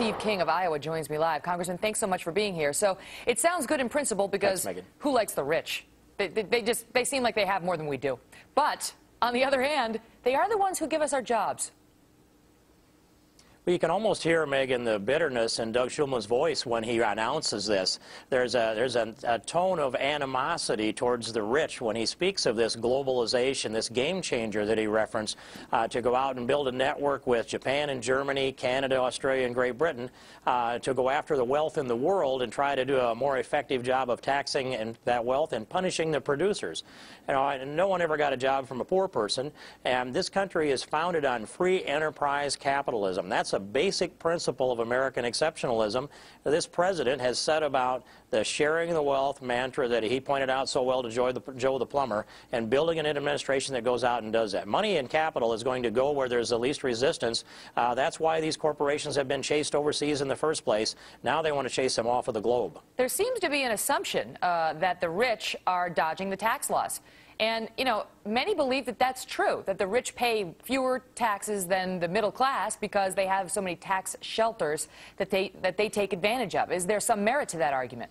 Steve King of Iowa joins me live. Congressman, thanks so much for being here. So it sounds good in principle because Thanks, who likes the rich? They, they, they just they seem like they have more than we do. But on the other hand, they are the ones who give us our jobs. Well, you can almost hear, Megan, the bitterness in Doug Shulman's voice when he announces this. There's a, there's a, a, tone of animosity towards the rich when he speaks of this globalization, this game changer that he referenced, uh, to go out and build a network with Japan and Germany, Canada, Australia, and Great Britain, uh, to go after the wealth in the world and try to do a more effective job of taxing and that wealth and punishing the producers. You know, no one ever got a job from a poor person, and this country is founded on free enterprise capitalism. That's that's a basic principle of American exceptionalism. This president has said about the sharing the wealth mantra that he pointed out so well to Joe the, Joe the plumber and building an administration that goes out and does that. Money and capital is going to go where there's the least resistance. Uh, that's why these corporations have been chased overseas in the first place. Now they want to chase them off of the globe. There seems to be an assumption uh, that the rich are dodging the tax laws. And, you know, many believe that that's true, that the rich pay fewer taxes than the middle class because they have so many tax shelters that they, that they take advantage of. Is there some merit to that argument?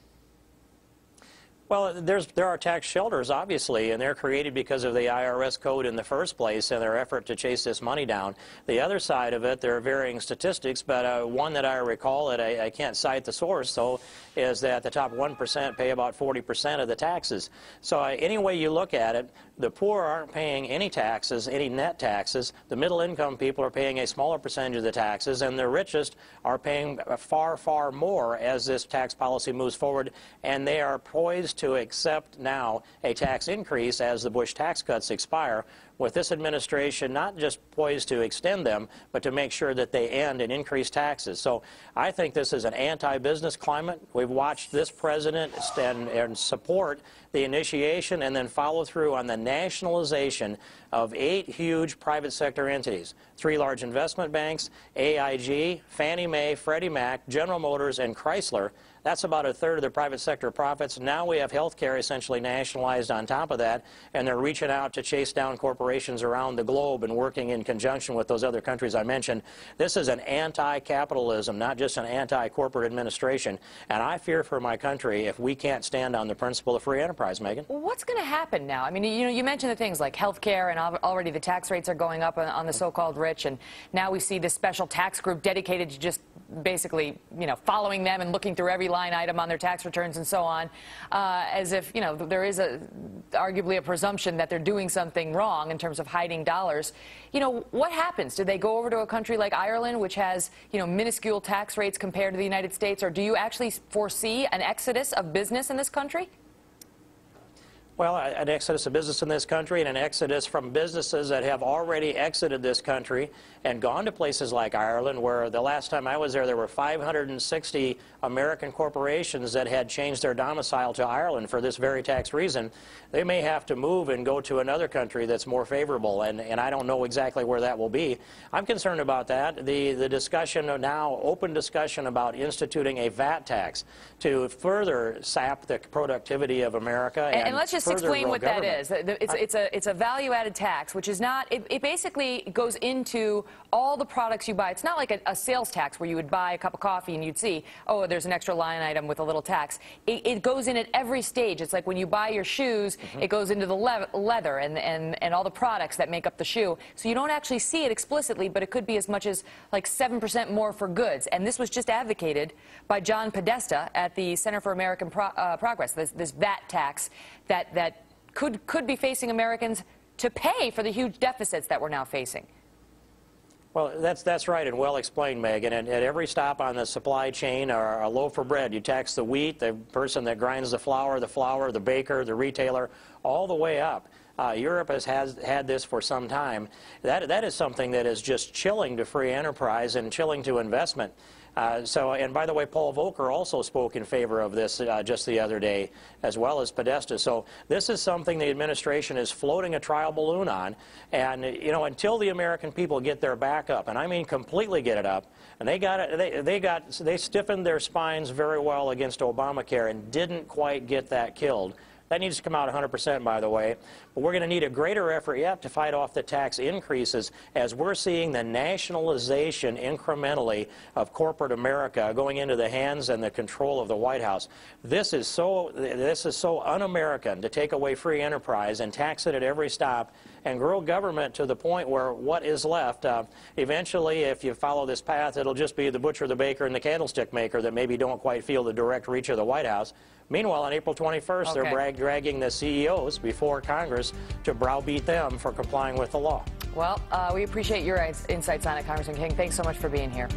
Well, there's, there are tax shelters, obviously, and they're created because of the IRS code in the first place and their effort to chase this money down. The other side of it, there are varying statistics, but uh, one that I recall that I, I, can't cite the source, though, is that the top 1% pay about 40% of the taxes. So uh, any way you look at it, the poor aren't paying any taxes, any net taxes. The middle income people are paying a smaller percentage of the taxes, and the richest are paying far, far more as this tax policy moves forward, and they are poised to accept now a tax increase as the Bush tax cuts expire, with this administration not just poised to extend them, but to make sure that they end and increase taxes. So I think this is an anti-business climate. We've watched this president stand and support the initiation and then follow through on the nationalization of eight huge private sector entities, three large investment banks, AIG, Fannie Mae, Freddie Mac, General Motors, and Chrysler. That's about a third of the private sector profits. Now we have health care essentially nationalized on top of that, and they're reaching out to chase down corporations around the globe and working in conjunction with those other countries I mentioned. This is an anti-capitalism, not just an anti-corporate administration. And I fear for my country if we can't stand on the principle of free enterprise, Megan. what's going to happen now? I mean, you know, you mentioned the things like health care, and already the tax rates are going up on, on the so-called rich, and now we see this special tax group dedicated to just basically, you know, following them and looking through every line item on their tax returns and so on, uh, as if, you know, there is a, arguably a presumption that they're doing something wrong in terms of hiding dollars. You know, what happens? Do they go over to a country like Ireland, which has, you know, minuscule tax rates compared to the United States, or do you actually foresee an exodus of business in this country? Well, an exodus of business in this country and an exodus from businesses that have already exited this country and gone to places like Ireland, where the last time I was there, there were 560 American corporations that had changed their domicile to Ireland for this very tax reason. They may have to move and go to another country that's more favorable, and, and I don't know exactly where that will be. I'm concerned about that. The, the discussion uh, now, open discussion about instituting a VAT tax to further sap the productivity of America. And, and, and let's just explain what government. that is. It's, it's, a, it's a value-added tax, which is not, it, it, basically goes into all the products you buy. It's not like a, a, sales tax where you would buy a cup of coffee and you'd see, oh, there's an extra line item with a little tax. It, it goes in at every stage. It's like when you buy your shoes, mm -hmm. it goes into the le leather and, and, and all the products that make up the shoe. So you don't actually see it explicitly, but it could be as much as like 7% more for goods. And this was just advocated by John Podesta at the Center for American Pro uh, Progress, this, this VAT tax that, that could, could be facing Americans to pay for the huge deficits that we're now facing. Well, that's, that's right and well explained, Megan. And at every stop on the supply chain, or a loaf of bread, you tax the wheat, the person that grinds the flour, the flour, the baker, the retailer, all the way up. Uh, Europe has, has had this for some time. That, that is something that is just chilling to free enterprise and chilling to investment. Uh, so, and by the way, Paul Volcker also spoke in favor of this uh, just the other day, as well as Podesta. So this is something the administration is floating a trial balloon on. And, you know, until the American people get their back up, and I mean completely get it up, and they got it, they, they got, they stiffened their spines very well against Obamacare and didn't quite get that killed That needs to come out 100%, by the way. But we're going to need a greater effort yet to fight off the tax increases as we're seeing the nationalization incrementally of corporate America going into the hands and the control of the White House. This is so, this is so un-American to take away free enterprise and tax it at every stop and grow government to the point where what is left, uh, eventually, if you follow this path, it'll just be the butcher, the baker, and the candlestick maker that maybe don't quite feel the direct reach of the White House. Meanwhile, on April 21st, Okay. they're brag- dragging the CEOs before Congress to browbeat them for complying with the law. Well, uh, we appreciate your ins- insights on it, Congressman King. Thanks so much for being here.